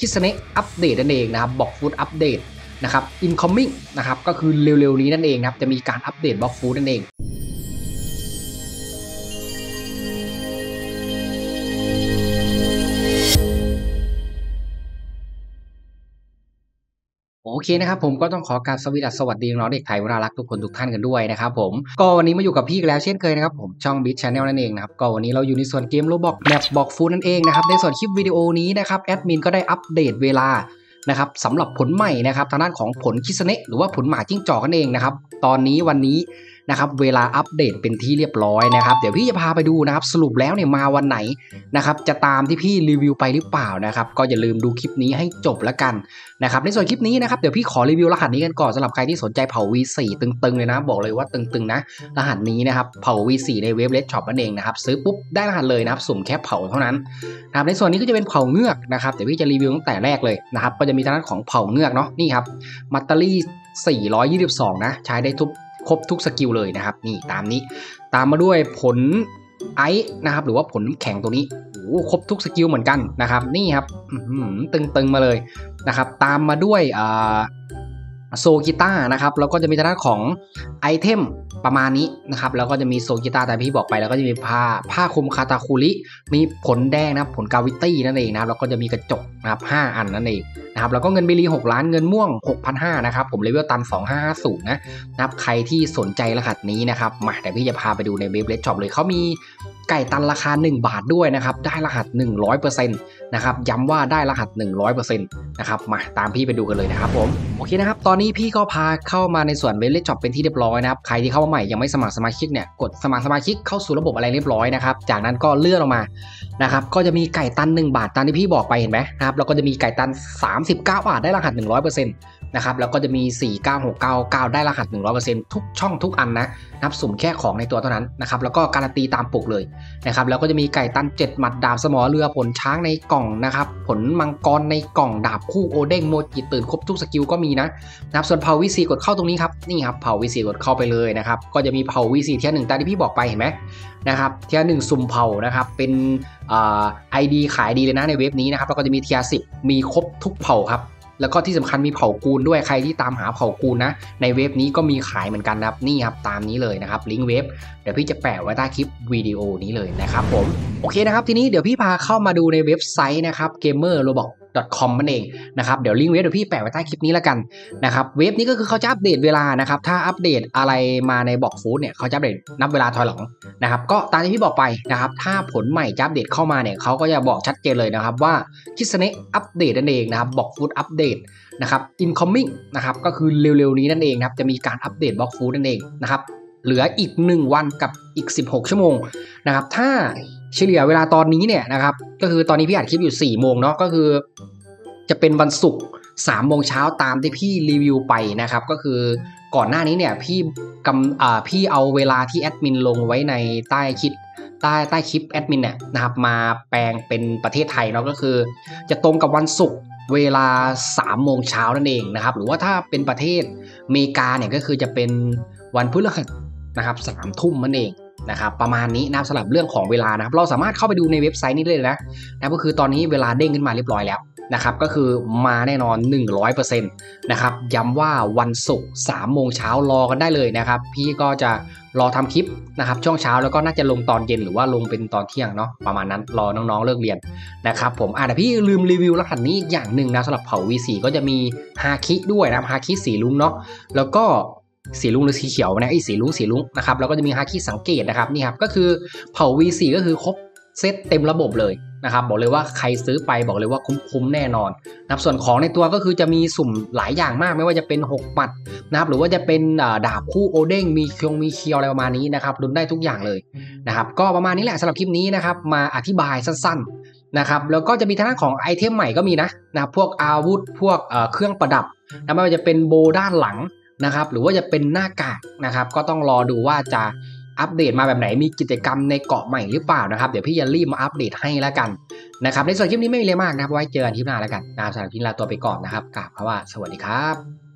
คิซึเนะอัปเดตนั่นเองนะครับ Blox Fruits อัปเดตนะครับ incoming นะครับก็คือเร็วๆนี้นั่นเองนะครับจะมีการอัปเดต Blox Fruits นั่นเอง เคนะครับผมก็ต้องขอการสวัสดีสวัสดีน้องเด็กไทยเวลารักทุกคนทุกท่านกันด้วยนะครับผมก็วันนี้มาอยู่กับพี่กันแล้วเช่นเคยนะครับผมช่องบิท channel นั่นเองนะครับก็วันนี้เราอยู่ในส่วนเกม Roblox แบบ Blox Fruits นั่นเองนะครับในส่วนคลิปวิดีโอนี้นะครับแอดมินก็ได้อัปเดตเวลานะครับสำหรับผลใหม่นะครับทางด้านของผลคิซึเนะหรือว่าผลหมาจิ้งจอกนั่นเองนะครับตอนนี้วันนี้ นะครับเวลาอัปเดตเป็นที่เรียบร้อยนะครับ เดี๋ยวพี่จะพาไปดูนะครับสรุปแล้วเนี่ยมาวันไหนนะครับจะตามที่พี่รีวิวไปหรือเปล่านะครับก็อย่าลืมดูคลิปนี้ให้จบแล้วกันนะครับในส่วนคลิปนี้นะครับเดี๋ยวพี่ขอรีวิวรหัสนี้กันก่อนสำหรับใครที่สนใจเผา V4 ตึงๆเลยนะ บอกเลยว่าตึงๆนะรหัสนี้นะครับเผา V4 ในเว็บเลดช็อปนั่นเองนะครับซื้อปุ๊บได้รหัสเลยนะครับสุ่มแค่เผาเท่านั้นนะครับในส่วนนี้ก็จะเป็นเผาเงือกนะครับเดี๋ยวพี่จะรีวิวตั้งแต่แรกเลยนะครับก็จะมีทางด้านของเผาเงือกเนาะนี่ครับ mastery 422 นะ ใช้ได้ทุก รบทุกสกิลเลยนะครับ นี่ตามนี้ ตามมาด้วยผลไอซ์นะครับ หรือว่าผลน้ำแข็งตัวนี้โอ้ครบทุกสกิลเหมือนกันนะครับ นี่ครับตึงๆมาเลยนะครับ ตามมาด้วย Soul Guitar นะครับ แล้วก็จะมีทางด้านของไอเทมประมาณนี้นะครับ แล้วก็จะมี Soul Guitar แต่พี่บอกไป แล้วก็จะมีผ้าผ้าคลุมคาตาคุริ มีผลแดงนะผล gravity นั่นเองนะครับ แล้วก็จะมีกระจกนะครับ5อันนั่นเอง นะครับแล้วก็เงินเบลี6ล้านเงินม่วง 6,500นะครับผมเลเวลตัน 2550นะนะครับใครที่สนใจรหัสนี้นะครับมาเดี๋ยวพี่จะพาไปดูในเว็บเลดช็อปเลยเขามีไก่ตันราคา 1 บาทด้วยนะครับได้รหัส 100% นะครับย้ำว่าได้รหัส 100%นะครับมาตามพี่ไปดูกันเลยนะครับผมโอเคนะครับตอนนี้พี่ก็พาเข้ามาในส่วนเว็บเลดช็อปเป็นที่เรียบร้อยนะครับใครที่เข้ามาใหม่ยังไม่สมัครสมาชิกเนี่ยกดสมัครสมาชิกเข้าสู่ระบบอะไรเรียบร้อยนะครับจากนั้นก็เลื่อนออกมานะครับก็จะมีไก่ตัน 1 บาทตามที่พี่บอกไปเห็นไหมนะครับแล้วก็จะมีไก่ตัน 39 บาทได้รหัส 100% นะครับแล้วก็จะมี 49699 ได้รหัส 100%ทุกช่องทุกอันนะครับสุ่มแค่ของในตัวเท่านั้นนะครับแล้วก็การันตีตามปกเลยนะครับแล้วก็จะมีไก่ตัน 7 หมัดดาบสมอเรือผลช้างในกล่องนะครับผลมังกรในกล่องดาบคู่โอเด้งโมจิตื่นครบทุกสกิลก็มีนะนะครับส่วนเผา V4กดเข้าตรงนี้ครับนี่ครับเผา V4กดเข้าไปเลยนะครับก็จะมีเผา V4 tier หนึ่งตามที่พี่บอกไปเห็นไหมนะครับ tier หนึ่งสุ่มเผ่านะครับเป็นไอดีขายดีเลยนะในเว็บนี้นะครับแล้วก็จะมี tier สิบมีครบทุกเผ่าครับ แล้วก็ที่สำคัญมีเผากูลด้วยใครที่ตามหาเผากูลนะ ในเว็บนี้ก็มีขายเหมือนกันนะครับนี่ครับตามนี้เลยนะครับลิงก์เว็บเดี๋ยวพี่จะแปะไว้ใต้คลิปวิดีโอนี้เลยนะครับผมโอเคนะครับทีนี้เดี๋ยวพี่พาเข้ามาดูในเว็บไซต์นะครับ gamerrobot com นั่นเองนะครับเดี๋ยวลิงก์เว็บเดี๋ยวพี่แปะไว้ใต้คลิปนี้แล้วกันนะครับเว็บนี้ก็คือเขาจะอัปเดตเวลานะครับถ้าอัปเดตอะไรมาในบอกฟู้ดเนี่ยเขาจะอัปเดตนับเวลาถอยหลังนะครับก็ตามที่พี่บอกไปนะครับถ้าผลใหม่จะอัปเดตเข้ามาเนี่ยเขาก็จะบอกชัดเจนเลยนะครับว่าคิสเนะอัปเดตนั่นเองนะครับบอกฟู้ดอัปเดตนะครับ incoming นะครับก็คือเร็วๆนี้นั่นเองนะครับจะมีการอัปเดตบล็อกฟู้ดนั่นเองนะครับ เหลืออีก 1 วันกับอีก 16 ชั่วโมงนะครับ ถ้าเฉลี่ยเวลาตอนนี้เนี่ยนะครับ ก็คือตอนนี้พี่อัดคลิปอยู่4โมงเนาะก็คือ จะเป็นวันศุกร์สามโมงเช้าตามที่พี่รีวิวไปนะครับ ก็คือก่อนหน้านี้เนี่ยพี่กำอ่าพี่เอาเวลาที่แอดมินลงไว้ในใต้คลิปใต้ใต้คลิปแอดมินเนี่ยนะครับมาแปลงเป็นประเทศไทยเนาะก็คือ จะตรงกับวันศุกร์เวลา3โมงเช้านั่นเองนะครับ หรือว่าถ้าเป็นประเทศอเมริกาเนี่ยก็คือจะเป็นวันพฤหัส นะครับสามทุ่มนั่นเองนะครับประมาณนี้นะสำหรับเรื่องของเวลานะครับเราสามารถเข้าไปดูในเว็บไซต์นี้เลยนะนะก็คือตอนนี้เวลาเด้งขึ้นมาเรียบร้อยแล้วนะครับก็คือมาแน่นอน 100%นะครับย้ำว่าวันศุกร์3โมงเช้ารอกันได้เลยนะครับ พี่ก็จะรอทำคลิปนะครับช่วงเช้าแล้วก็น่าจะลงตอนเย็นหรือว่าลงเป็นตอนเที่ยงเนาะประมาณนั้นรอน้องๆเลิกเรียนนะครับผมอ่าแต่พี่ลืมรีวิวรหัสนี้อีกอย่างหนึ่งนะสำหรับเผ่า V4 ก็จะมีฮาคิด้วยนะฮาคิสีลุงเนาะแล้วก็ สีลุงหรือสีเขียวนะไอ้สีลุงสีลุงนะครับแล้วก็จะมีฮาคิสังเกตนะครับนี่ครับก็คือเผ่า V4 ก็คือครบเซตเต็มระบบเลยนะครับบอกเลยว่าใครซื้อไปบอกเลยว่าคุ้มๆแน่นอนนะครับส่วนของในตัวก็คือจะมีสุ่มหลายอย่างมากไม่ว่าจะเป็น6ปัดนะครับหรือว่าจะเป็นดาบคู่โอเด้งมีเคียงมีเคียวอะไรประมาณนี้นะครับรุนได้ทุกอย่างเลยนะครับก็ประมาณนี้แหละสำหรับคลิปนี้นะครับมาอธิบายสั้นๆนะครับแล้วก็จะมีทางด้านของไอเทมใหม่ก็มีนะนะพวกอาวุธพวกเครื่องประดับนะไม่ว่าจะเป็นโบด้านหลัง นะครับหรือว่าจะเป็นหน้ากากนะครับ ก็ต้องรอดูว่าจะอัปเดตมาแบบไหนมีกิจกรรมในเกาะใหม่หรือเปล่านะครับเดี๋ยวพี่จะรีบมาอัปเดตให้แล้วกันนะครับในส่วนคลิปนี้ไม่มีอะไรมากนะครับไว้เจอกันคลิปหน้าแล้วกันนะครับสำหรับคลิปลาตัวไปก่อนนะครับกราบคำว่าสวัสดีครับ